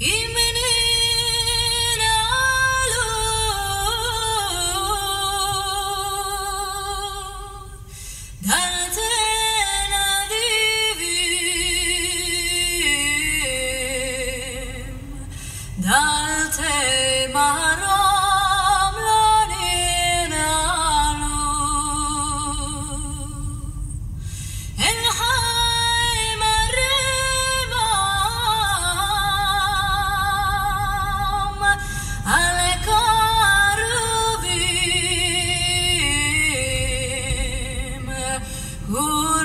Even Ooh.